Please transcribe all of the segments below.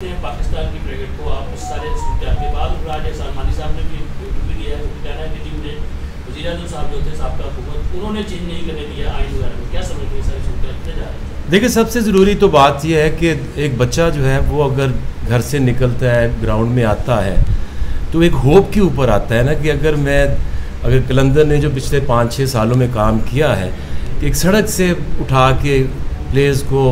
पाकिस्तान की क्रिकेट को आप इस सारे के बाद साहब ने भी इंटरव्यू दिया है वजी अजम साहब जो थे, सबका हुकूमत, उन्होंने चेंज नहीं करने दिया आइन वगैरह में। क्या समझते हैं सारी जा रही है? देखिए, सबसे ज़रूरी तो बात यह है कि एक बच्चा जो है, वो अगर घर से निकलता है ग्राउंड में आता है तो एक होप के ऊपर आता है ना कि अगर मैं, अगर कलंदर ने जो पिछले पाँच छः सालों में काम किया है, एक सड़क से उठा के प्लेयर्स को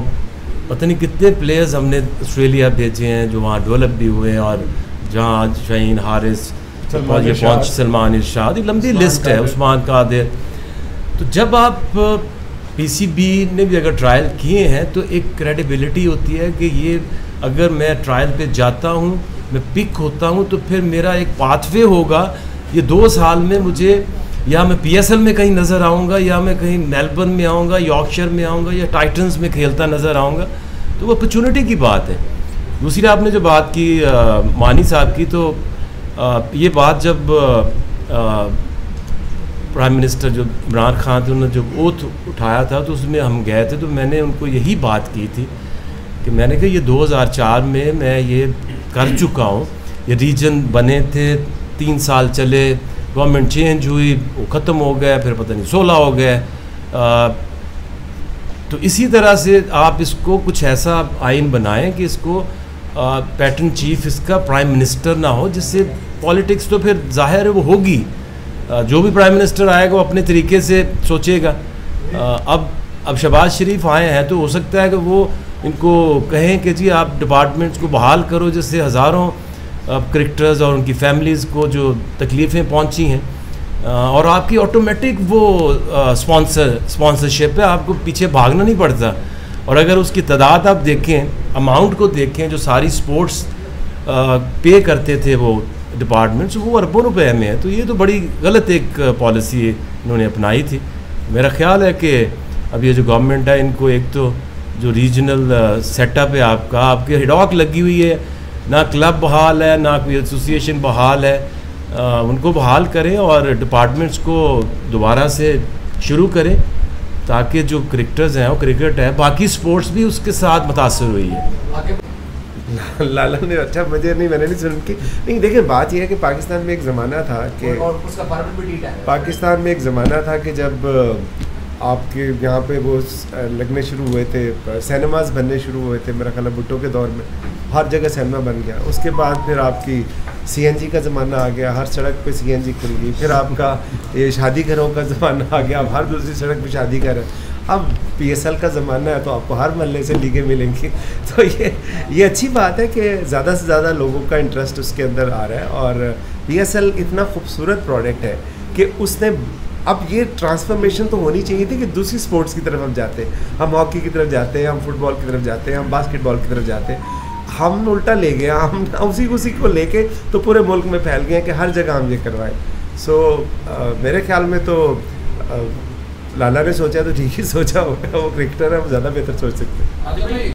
पता नहीं कितने प्लेयर्स हमने ऑस्ट्रेलिया भेजे हैं जो वहाँ डेवलप भी हुए हैं और जहाँ आज शहीन हारिस ये पहुँच सलमान इरशाद लंबी लिस्ट है। उस्मान कादिर। तो जब आप पीसीबी ने भी अगर ट्रायल किए हैं तो एक क्रेडिबिलिटी होती है कि ये अगर मैं ट्रायल पे जाता हूँ मैं पिक होता हूँ तो फिर मेरा एक पाथवे होगा। ये दो साल में मुझे या मैं पीएसएल में कहीं नज़र आऊँगा या मैं कहीं मेलबर्न में आऊँगा यॉर्कशर में आऊँगा या टाइटन्स में खेलता नज़र आऊँगा तो वो अपॉर्चुनिटी की बात है। दूसरी आपने जो बात की अ, मानी साहब की तो अ, ये बात जब प्राइम मिनिस्टर जो इमरान खान थे उन्होंने जब ओथ उठाया था तो उसमें हम गए थे तो मैंने उनको यही बात की थी कि मैंने कहा ये 2004 में मैं ये कर चुका हूँ। ये रीजन बने थे तीन साल चले गवर्नमेंट चेंज हुई वो ख़त्म हो गया फिर पता नहीं सोलह हो अ, तो इसी तरह से आप इसको कुछ ऐसा आइन बनाएँ कि इसको पैटर्न चीफ इसका प्राइम मिनिस्टर ना हो जिससे पॉलिटिक्स तो फिर ज़ाहिर है वो होगी। जो भी प्राइम मिनिस्टर आएगा वो अपने तरीके से सोचेगा। अब अब शहबाज शरीफ आए हैं तो हो सकता है कि वो इनको कहें कि जी आप डिपार्टमेंट्स को बहाल करो जिससे हज़ारों क्रिकेटर्स और उनकी फैमिलीज़ को जो तकलीफ़ें पहुँची हैं और आपकी ऑटोमेटिक वो स्पॉन्सर स्पॉन्सरशिप है आपको पीछे भागना नहीं पड़ता। और अगर उसकी तादाद आप देखें अमाउंट को देखें, जो सारी स्पोर्ट्स पे करते थे वो डिपार्टमेंट्स वो अरबों रुपए में है। तो ये तो बड़ी गलत एक पॉलिसी इन्होंने अपनाई थी। मेरा ख्याल है कि अब ये जो गवर्नमेंट है, इनको एक तो जो रीजनल सेटअप है आपका, आपके हिडॉक लगी हुई है। ना क्लब बहाल है ना कोई एसोसिएशन बहाल है। अ, उनको बहाल करें और डिपार्टमेंट्स को दोबारा से शुरू करें ताकि जो क्रिकेटर्स हैं वो क्रिकेट है बाकी स्पोर्ट्स भी उसके साथ मुतासर हुई है। लाला ने अच्छा मुझे नहीं मैंने नहीं सुन की नहीं देखिए बात यह है कि पाकिस्तान में एक ज़माना था कि और उसका भी पाकिस्तान में एक ज़माना था कि जब आपके यहाँ पे वो लगने शुरू हुए थे सिनेमाज बनने शुरू हुए थे, मेरा ख्याल भुट्टो के दौर में। हर जगह सिनेमा बन गया। उसके बाद फिर आपकी सीएनजी का ज़माना आ गया। हर सड़क पे सीएनजी खुल गई। फिर आपका ये शादी घरों का ज़माना आ गया। अब हर दूसरी सड़क पे शादी घर है। अब पीएसएल का ज़माना है तो आपको हर महल्ले से लीगें मिलेंगी। तो ये ये अच्छी बात है कि ज़्यादा से ज़्यादा लोगों का इंटरेस्ट उसके अंदर आ रहा है। और पीएसएल इतना खूबसूरत प्रोडक्ट है कि उसने अब ये ट्रांसफॉर्मेशन तो होनी चाहिए थी कि दूसरी स्पोर्ट्स की तरफ़ हम जाते हैं। हम हॉकी की तरफ़ जाते हैं हम फुटबॉल की तरफ़ जाते हैं हम बास्केटबॉल की तरफ़ जाते हैं। हम उल्टा ले गए हम उसी उसी को लेके तो पूरे मुल्क में फैल गए कि हर जगह हम ये करवाएँ। सो so, uh, मेरे ख्याल में तो अ, लाला ने सोचा तो ठीक ही सोचा होगा वो क्रिकेटर है वो ज़्यादा बेहतर सोच सकते हैं।